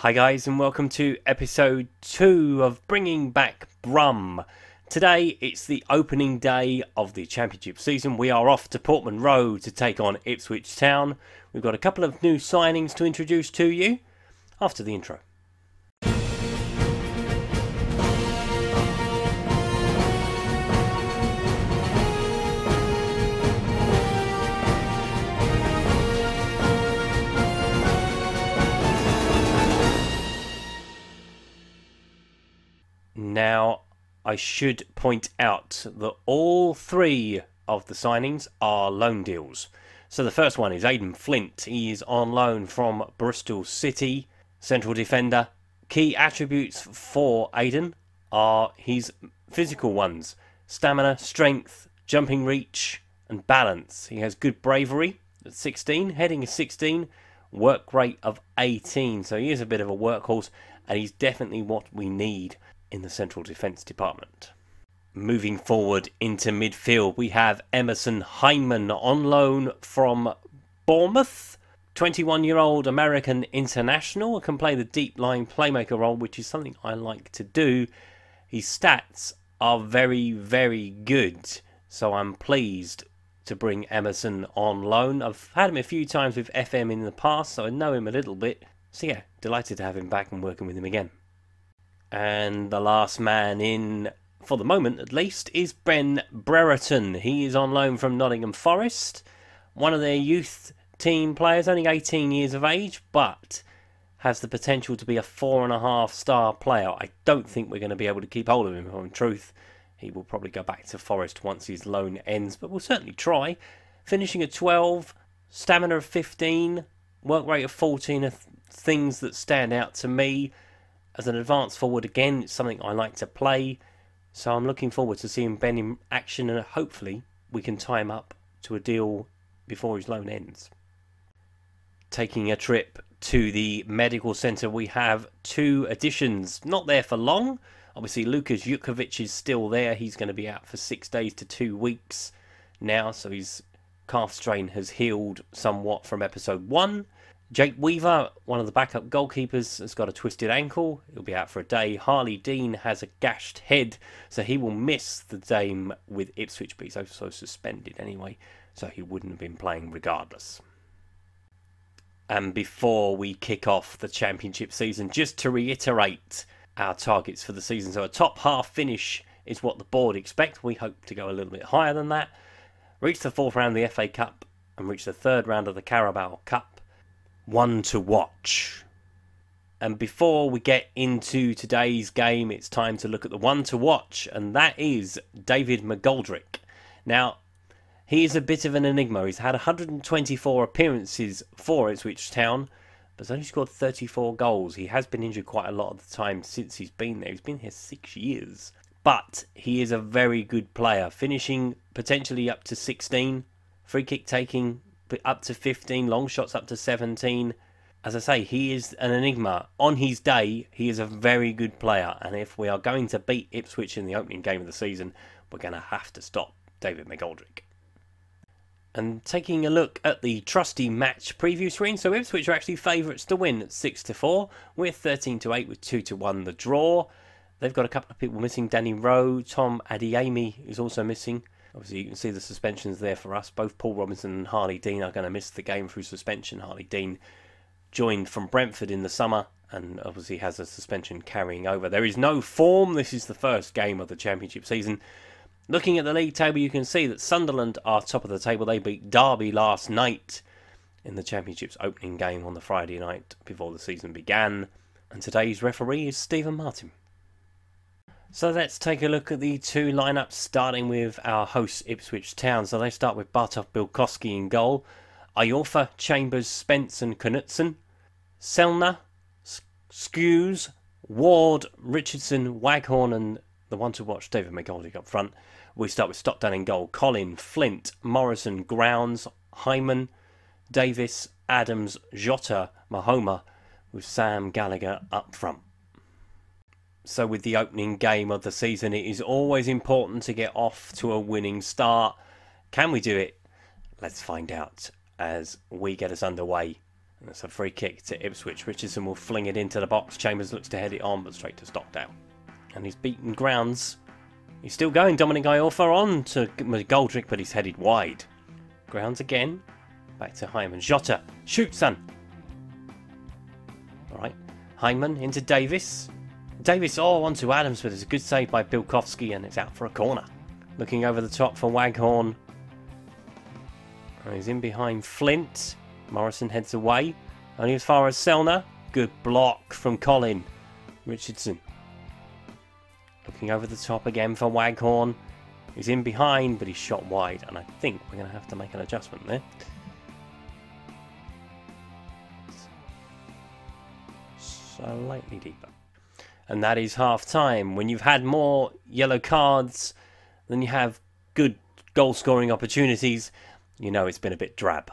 Hi, guys, and welcome to episode two of Bringing Back Brum. Today, it's the opening day of the championship season. We are off to Portman Road to take on Ipswich Town. We've got a couple of new signings to introduce to you after the intro. Now, I should point out that all three of the signings are loan deals. So the first one is Aden Flint. He is on loan from Bristol City, central defender. Key attributes for Aden are his physical ones stamina, strength, jumping reach, and balance. He has good bravery at 16, heading is 16, work rate of 18. So he is a bit of a workhorse, and he's definitely what we need in the Central Defence Department. Moving forward into midfield, we have Emerson Hyndman on loan from Bournemouth. 21 year old American international can play the deep line playmaker role, which is something I like to do. His stats are very, very good, so I'm pleased to bring Emerson on loan. I've had him a few times with FM in the past, so I know him a little bit. So, yeah, delighted to have him back and working with him again. And the last man in, for the moment at least, is Ben Brereton. He is on loan from Nottingham Forest, one of their youth team players, only 18 years of age, but has the potential to be a four and a half star player. I don't think we're going to be able to keep hold of him, in truth. He will probably go back to Forest once his loan ends, but we'll certainly try. Finishing at 12, stamina of 15, work rate of 14 are things that stand out to me as an advance forward again. It's something I like to play, so I'm looking forward to seeing Ben in action, and hopefully we can tie him up to a deal before his loan ends. Taking a trip to the medical centre, we have two additions. Not there for long. Obviously, Lukas Jutkiewicz is still there. He's going to be out for six days to two weeks now, so his calf strain has healed somewhat from episode one. Jake Weaver, one of the backup goalkeepers, has got a twisted ankle. He'll be out for a day. Harlee Dean has a gashed head, so he will miss the game with Ipswich, but he's also suspended anyway, so he wouldn't have been playing regardless. And before we kick off the championship season, just to reiterate our targets for the season. So a top half finish is what the board expect. We hope to go a little bit higher than that. Reach the fourth round of the FA Cup and reach the third round of the Carabao Cup one to watch. And before we get into today's game, it's time to look at the one to watch, and that is David McGoldrick. Now, he is a bit of an enigma. He's had 124 appearances for Ipswich Town, but has only scored 34 goals. He has been injured quite a lot of the time since he's been there. He's been here six years. But he is a very good player, finishing potentially up to 16, free kick taking up to 15, long shots up to 17. As I say, he is an enigma. On his day, he is a very good player, and if we are going to beat Ipswich in the opening game of the season, we're going to have to stop David McGoldrick. And taking a look at the trusty match preview screen, so Ipswich are actually favourites to win at 6 to 4. We're 13 to 8 with 2 to 1 the draw. They've got a couple of people missing. Danny Rowe, Tom Adeyemi is also missing. Obviously, you can see the suspensions there for us. Both Paul Robinson and Harlee Dean are going to miss the game through suspension. Harlee Dean joined from Brentford in the summer and obviously has a suspension carrying over. There is no form. This is the first game of the Championship season. Looking at the league table, you can see that Sunderland are top of the table. They beat Derby last night in the Championship's opening game on the Friday night before the season began. And today's referee is Stephen Martin. So let's take a look at the two lineups, starting with our host Ipswich Town. So they start with Bartosz Białkowski in goal, Iorfa, Chambers, Spence and Knudsen, Selner, Skuse, Ward, Richardson, Waghorn and the one to watch, David McGoldrick up front. We start with Stockdale in goal, Colin, Flint, Morrison, Grounds, Hyndman, Davis, Adams, Jota, Maghoma, with Sam Gallagher up front. So, with the opening game of the season, it is always important to get off to a winning start. Can we do it? Let's find out as we get us underway that's a free kick to Ipswich. Richardson will fling it into the box. Chambers looks to head it on, but straight to Stockdale. And he's beaten grounds. He's still going. Dominic Iorfa on to McGoldrick, but he's headed wide. Grounds again. Back to Hyndman. Jota. Shoot, son. Alright. Hyndman into Davis. Davis, oh, onto Adams, but it's a good save by Białkowski, and it's out for a corner. Looking over the top for Waghorn. he's in behind Flint. Morrison heads away. Only as far as Selner. Good block from Colin. Richardson. Looking over the top again for Waghorn. He's in behind, but he's shot wide, and I think we're going to have to make an adjustment there. Slightly deeper. And that is half time. When you've had more yellow cards than you have good goal scoring opportunities, you know it's been a bit drab.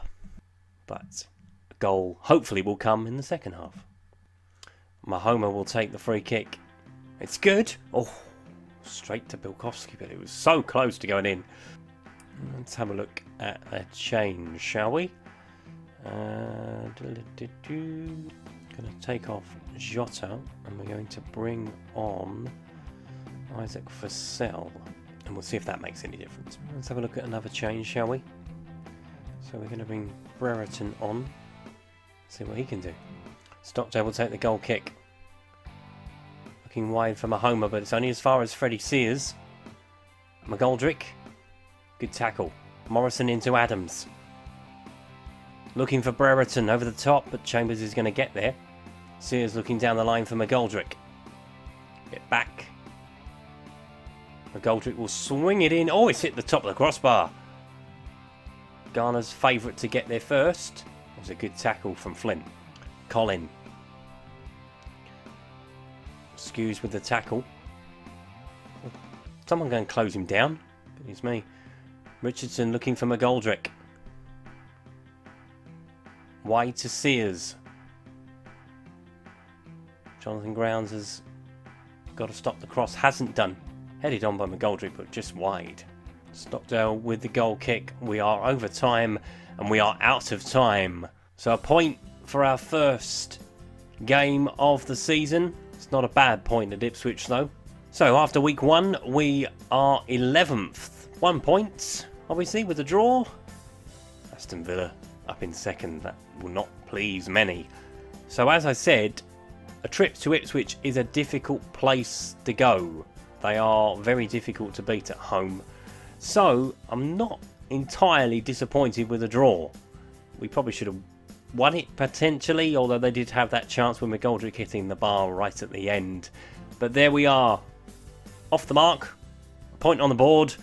But a goal hopefully will come in the second half. Maghoma will take the free kick. It's good. Oh, straight to Białkowski, but it was so close to going in. Let's have a look at a change, shall we? Uh, Going to take off Jota, and we're going to bring on Isaac Vassell, and we'll see if that makes any difference. Let's have a look at another change, shall we? So we're going to bring Brereton on, see what he can do. Stockdale will take the goal kick. Looking wide for Maghoma, but it's only as far as Freddie Sears. McGoldrick. Good tackle. Morrison into Adams. Looking for Brereton over the top, but Chambers is going to get there. Sears looking down the line for McGoldrick. Get back. McGoldrick will swing it in. Oh, it's hit the top of the crossbar. Garner's favourite to get there first. It was a good tackle from Flint. Colin Skuse with the tackle. Someone going to close him down. It's me. Richardson looking for McGoldrick. Wide to Sears. Jonathan Grounds has got to stop the cross. Hasn't done. Headed on by McGoldrick, but just wide. Stockdale with the goal kick. We are over time and we are out of time. So a point for our first game of the season. It's not a bad point at Ipswich though. So after week one, we are 11th. One point, obviously, with a draw. Aston Villa up in second. That will not please many. So as I said, a trip to Ipswich is a difficult place to go. They are very difficult to beat at home. So I'm not entirely disappointed with a draw. We probably should have won it potentially, although they did have that chance with McGoldrick hitting the bar right at the end. But there we are, off the mark, A point on the board,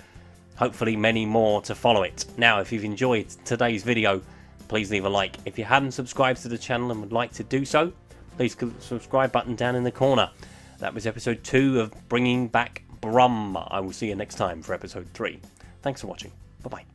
hopefully many more to follow it. Now, if you've enjoyed today's video, please leave a like. If you haven't subscribed to the channel and would like to do so, please click the subscribe button down in the corner. That was episode 2 of Bringing Back Brum. I will see you next time for episode 3. Thanks for watching. Bye-bye.